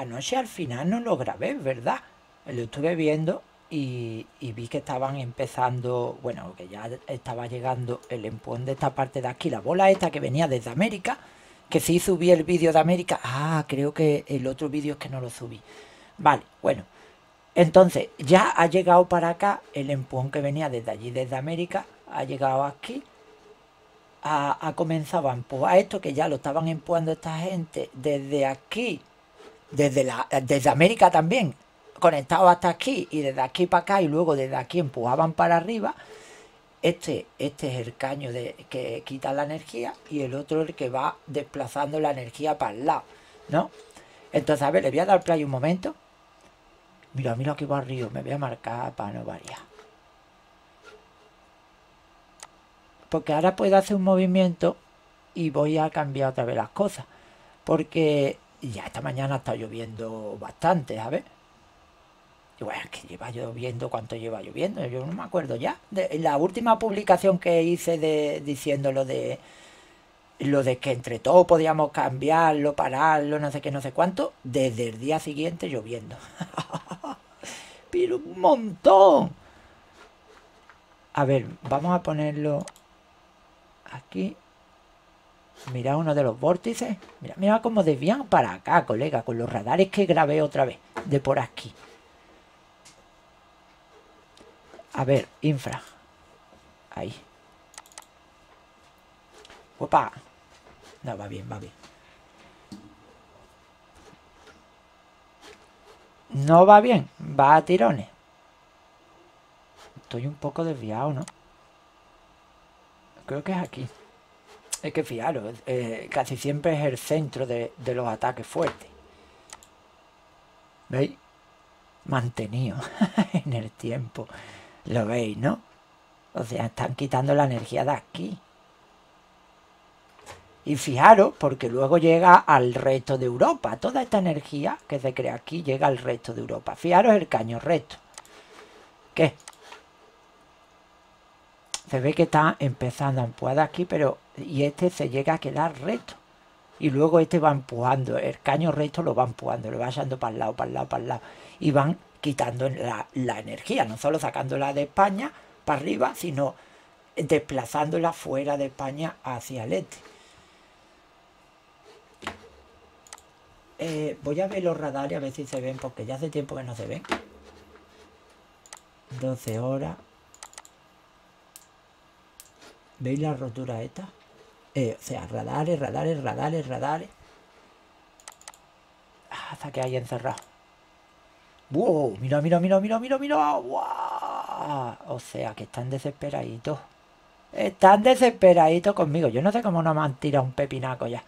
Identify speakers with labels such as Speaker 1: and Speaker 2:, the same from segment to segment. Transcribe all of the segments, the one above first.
Speaker 1: anoche al final no lo grabé, ¿verdad? Lo estuve viendo y, vi que estaban empezando, bueno, que ya estaba llegando el empujón de esta parte de aquí, la bola esta que venía desde América, que sí subí el vídeo de América. Ah, creo que el otro vídeo es que no lo subí. Vale, bueno. Entonces, ya ha llegado para acá el empujón que venía desde allí, desde América, ha llegado aquí ha, comenzado a empujar esto, que ya lo estaban empujando esta gente desde aquí, desde, la, desde América también, conectado hasta aquí y desde aquí para acá y luego desde aquí empujaban para arriba. Este, este es el caño de, que quita la energía y el otro el que va desplazando la energía para el lado, ¿no? Entonces, a ver, le voy a dar play un momento. Mira, mira que barrio, me voy a marcar para no variar. porque ahora puedo hacer un movimiento y voy a cambiar otra vez las cosas. Porque ya esta mañana está lloviendo bastante, ¿sabes? Y bueno, que lleva lloviendo, ¿cuánto lleva lloviendo? Yo no me acuerdo ya. De, la última publicación que hice de, diciendo lo de lo de que entre todos podíamos cambiarlo, pararlo, no sé qué, no sé cuánto, desde el día siguiente lloviendo. Pero un montón. A ver, vamos a ponerlo aquí. Mira uno de los vórtices. Mira, mira cómo desvían para acá, colega, con los radares que grabé otra vez. De por aquí. A ver, infra. Ahí. Opa. No, va bien, va bien. No va bien, va a tirones. Estoy un poco desviado, ¿no? Creo que es aquí. Es que fijaros, eh, casi siempre es el centro de, los ataques fuertes. ¿Veis? Mantenido en el tiempo. Lo veis, ¿no? O sea, están quitando la energía de aquí. Y fijaros, porque luego llega al resto de Europa. Toda esta energía que se crea aquí llega al resto de Europa. Fijaros el caño recto. ¿Qué? Se ve que está empezando a empujar aquí, pero y este se llega a quedar recto. Y luego este va empujando, el caño recto lo va empujando, lo va echando para el lado, para el lado, para el lado. Y van quitando la, energía, no solo sacándola de España para arriba, sino desplazándola fuera de España hacia el este. Eh, voy a ver los radares a ver si se ven, porque ya hace tiempo que no se ven. 12 horas. ¿Veis la rotura esta? Eh, o sea, radares, radares, radares, radares. Hasta que hay encerrado. ¡Wow! Mira, mira, mira, mira, mira, mira. ¡Wow! O sea, que están desesperaditos. Están desesperaditos conmigo. Yo no sé cómo no me han tirado un pepinaco ya.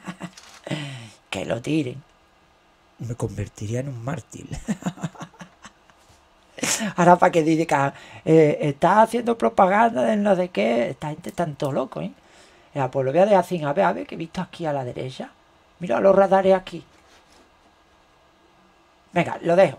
Speaker 1: que lo tiren. Me convertiría en un mártir. Ahora para que diga, eh, está haciendo propaganda de no sé qué, esta gente todo loco, ¿eh? Ya, pues lo voy a a ver, a ver, que he visto aquí a la derecha. Mira los radares aquí. Venga, lo dejo.